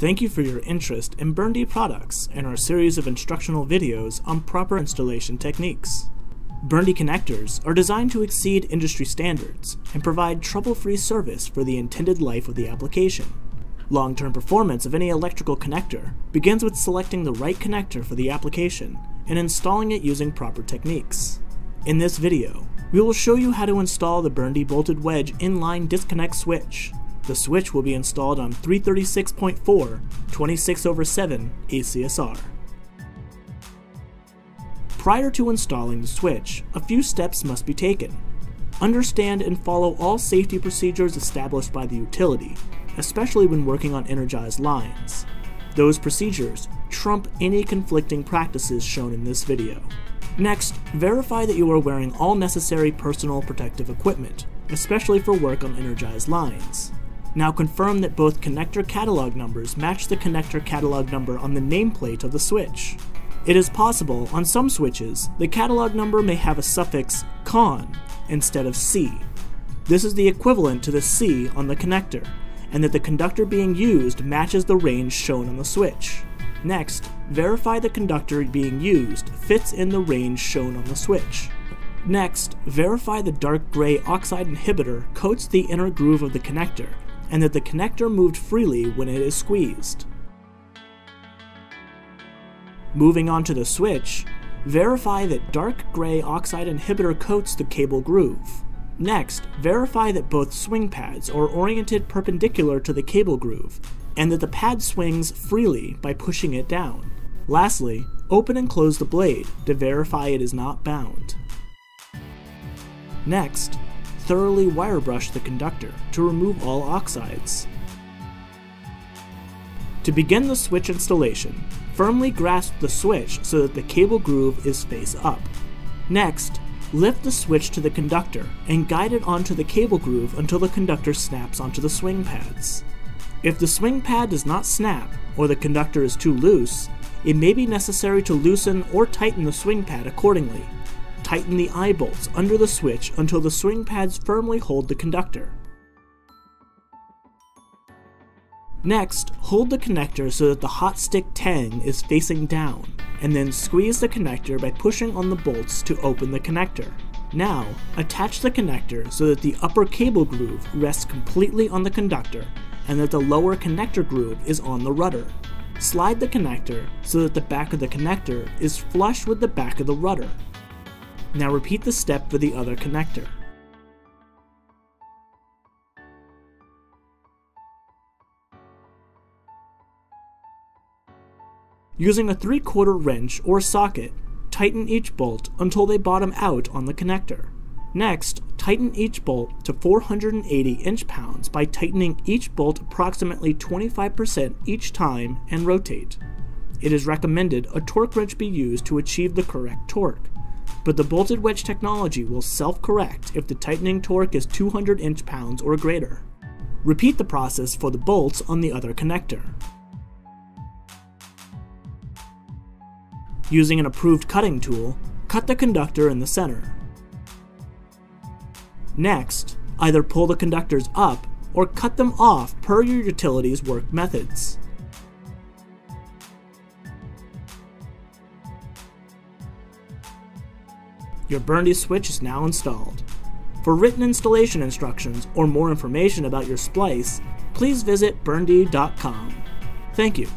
Thank you for your interest in Burndy products and our series of instructional videos on proper installation techniques. Burndy connectors are designed to exceed industry standards and provide trouble-free service for the intended life of the application. Long-term performance of any electrical connector begins with selecting the right connector for the application and installing it using proper techniques. In this video, we will show you how to install the Burndy bolted wedge inline disconnect switch. The switch will be installed on 336.4 26 over 7 ACSR. Prior to installing the switch, a few steps must be taken. Understand and follow all safety procedures established by the utility, especially when working on energized lines. Those procedures trump any conflicting practices shown in this video. Next, verify that you are wearing all necessary personal protective equipment, especially for work on energized lines. Now confirm that both connector catalog numbers match the connector catalog number on the nameplate of the switch. It is possible, on some switches, the catalog number may have a suffix CON instead of C. This is the equivalent to the C on the connector, and that the conductor being used matches the range shown on the switch. Next, verify the conductor being used fits in the range shown on the switch. Next, verify the dark gray oxide inhibitor coats the inner groove of the connector, and that the connector moved freely when it is squeezed. Moving on to the switch, verify that dark gray oxide inhibitor coats the cable groove. Next, verify that both swing pads are oriented perpendicular to the cable groove, and that the pad swings freely by pushing it down. Lastly, open and close the blade to verify it is not bound. Next, thoroughly wire brush the conductor to remove all oxides. To begin the switch installation, firmly grasp the switch so that the cable groove is face up. Next, lift the switch to the conductor and guide it onto the cable groove until the conductor snaps onto the swing pads. If the swing pad does not snap or the conductor is too loose, it may be necessary to loosen or tighten the swing pad accordingly. Tighten the eye bolts under the switch until the swing pads firmly hold the conductor. Next, hold the connector so that the hot stick tang is facing down, and then squeeze the connector by pushing on the bolts to open the connector. Now, attach the connector so that the upper cable groove rests completely on the conductor and that the lower connector groove is on the rudder. Slide the connector so that the back of the connector is flush with the back of the rudder. Now repeat the step for the other connector. Using a 3 quarter wrench or socket, tighten each bolt until they bottom out on the connector. Next, tighten each bolt to 480 inch-pounds by tightening each bolt approximately 25% each time and rotate. It is recommended a torque wrench be used to achieve the correct torque, but the bolted wedge technology will self-correct if the tightening torque is 200 inch-pounds or greater. Repeat the process for the bolts on the other connector. Using an approved cutting tool, cut the conductor in the center. Next, either pull the conductors up or cut them off per your utility's work methods. Your Burndy switch is now installed. For written installation instructions or more information about your splice, please visit burndy.com. Thank you.